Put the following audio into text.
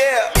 Yeah.